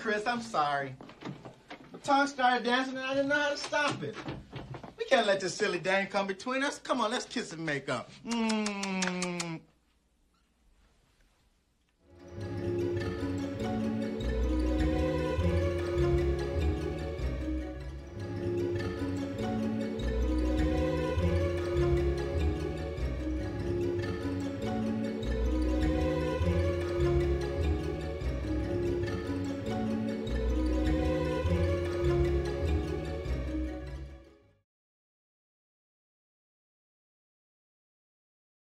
Chris, I'm sorry. My tongue started dancing and I didn't know how to stop it. We can't let this silly dame come between us. Come on, let's kiss and make up. Mmm.